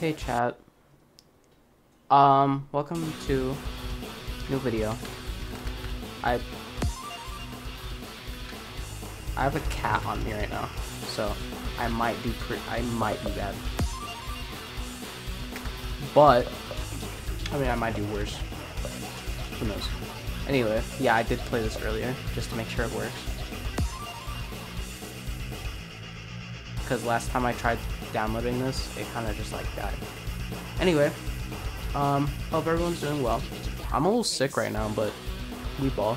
Hey chat. Um, welcome to new video. I I have a cat on me right now, so I might be pre I might be bad. But I mean I might do worse. Who knows? Anyway, yeah, I did play this earlier just to make sure it works. Because last time I tried downloading this, it kind of just like died. Anyway, um, hope everyone's doing well. I'm a little sick right now, but we ball.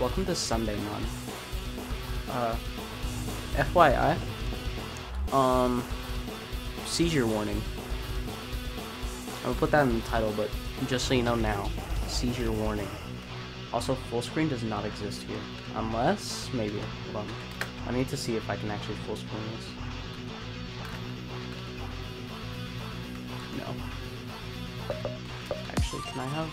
Welcome to Sunday, man. Uh, FYI, um, seizure warning. I'm gonna put that in the title, but just so you know now, seizure warning. Also, full screen does not exist here. Unless, maybe, hold on. I need to see if I can actually full screen this. Have...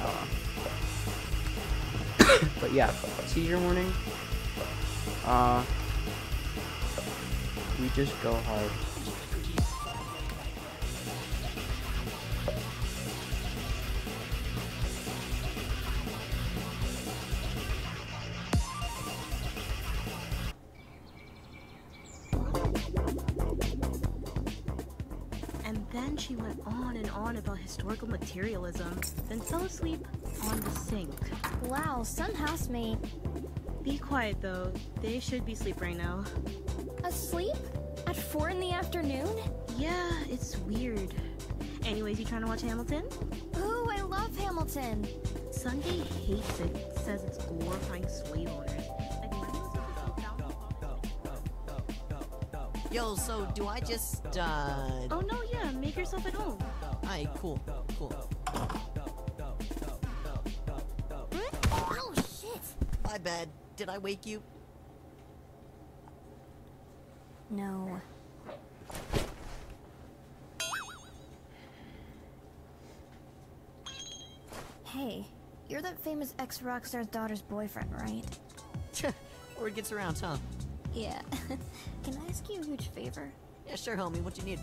Uh, but yeah, seizure warning. Uh, we just go hard. She went on and on about historical materialism, then fell asleep on the sink. Wow, some housemate. Be quiet though, they should be asleep right now. Asleep? At 4 in the afternoon? Yeah, it's weird. Anyways, you trying to watch Hamilton? Ooh, I love Hamilton. Sunday hates it, says it's glorifying slave owners. Yo, so do I just, uh... Oh no, yeah, make yourself at home. Alright, cool, cool. Oh, shit. My bad. Did I wake you? No. Hey, you're that famous ex-rockstar's daughter's boyfriend, right? Word gets around, huh? Yeah. Can I ask you a huge favor? Yeah, sure, homie. What you need?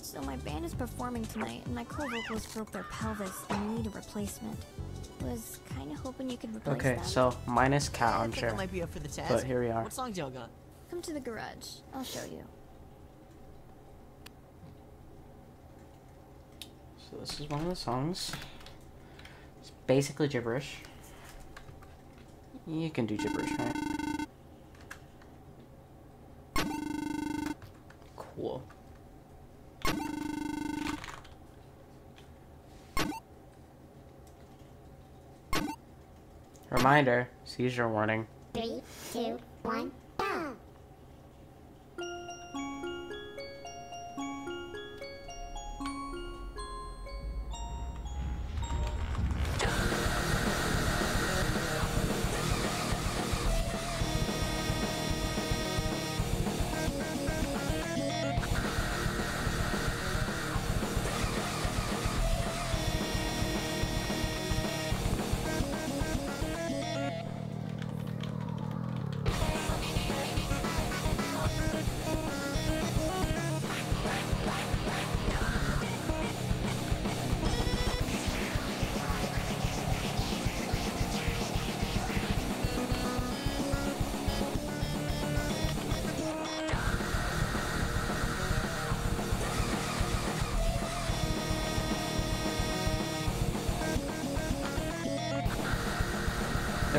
So my band is performing tonight, and my co-vocalist broke their pelvis, and we need a replacement. Was kind of hoping you could replace Okay, them. so minus cat I on think chair. I might be up for the task. But here we are. What songs y'all got? Come to the garage. I'll show you. So this is one of the songs. It's basically gibberish. You can do gibberish, right? Cool. Reminder, seizure warning. Three, two, one,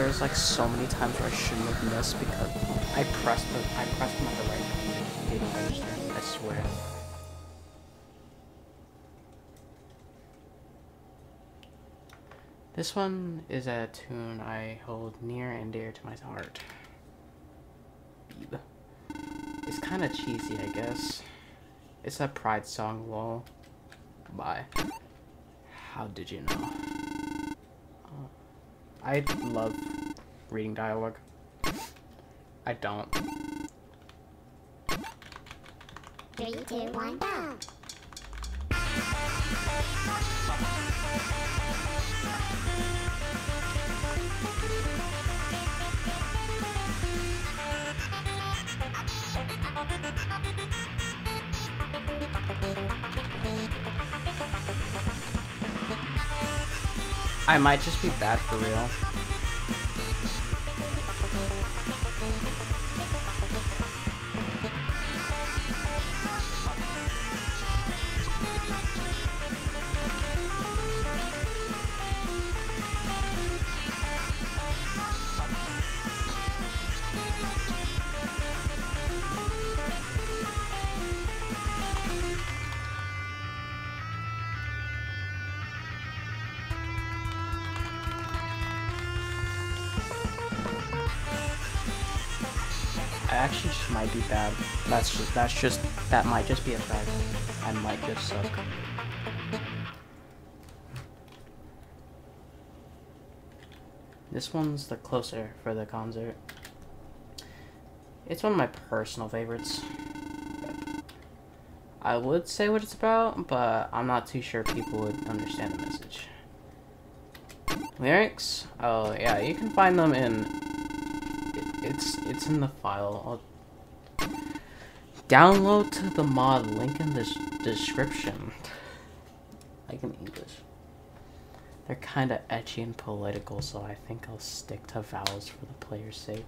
There was like so many times where I shouldn't have missed because I pressed the I pressed them at the right time. I swear. This one is a tune I hold near and dear to my heart. It's kind of cheesy, I guess. It's a pride song, lol. Bye. How did you know? I love reading dialogue. I don't. Three, two, one, go! I might just be bad for real. Actually just might be bad. That's just, that's just that might just be a fact. I might just suck. This one's the closer for the concert. It's one of my personal favorites. I would say what it's about, but I'm not too sure people would understand the message. Lyrics? Oh yeah, you can find them in it's it's in the file. I'll download to the mod link in the description. Like in English. They're kind of etchy and political, so I think I'll stick to vowels for the player's sake.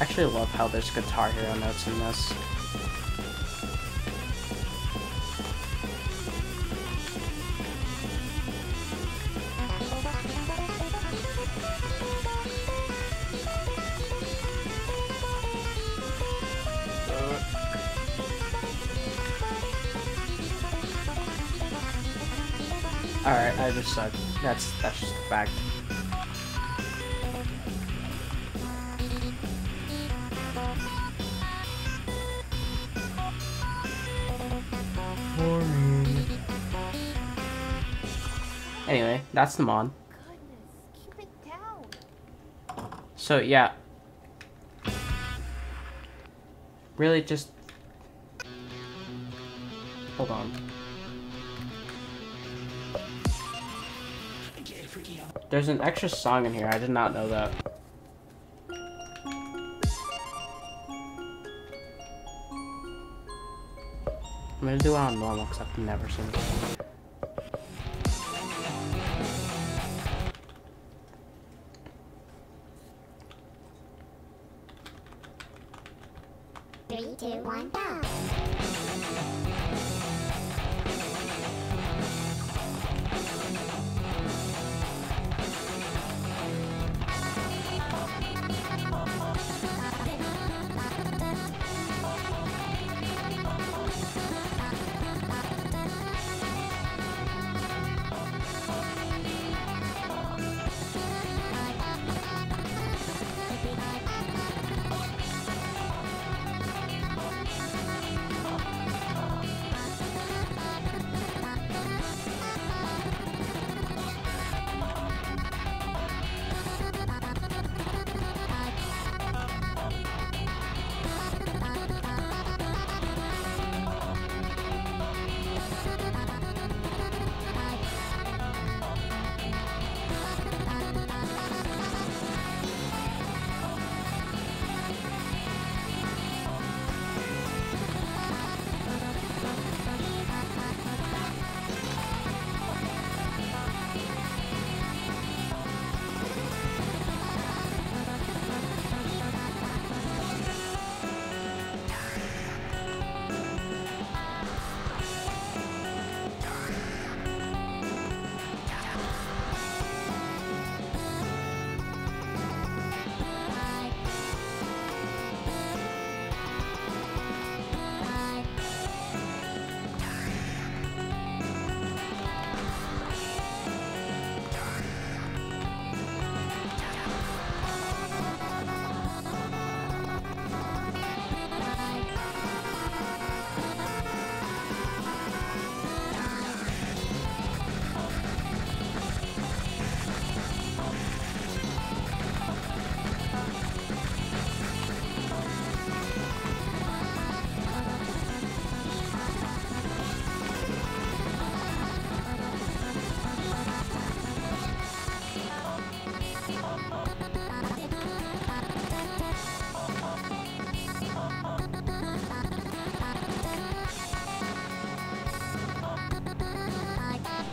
I actually love how there's Guitar Hero notes in this. Alright, I just suck. That's that's just a fact. Anyway, that's the mod. It. So yeah. Really just Hold on. There's an extra song in here. I did not know that. I'm gonna do it on normal because I've never seen this before. Two,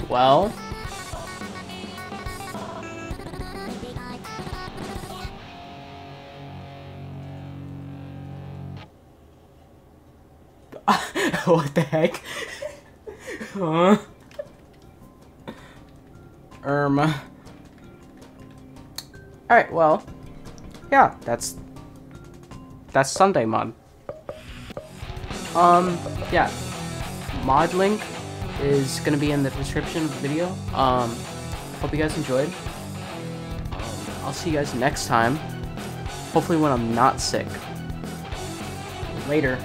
well. what the heck? huh? Irma. Alright, well. Yeah, that's that's Sunday mod. Um, yeah. Mod link is gonna be in the description of the video. Um, hope you guys enjoyed. I'll see you guys next time. Hopefully when I'm not sick. Later.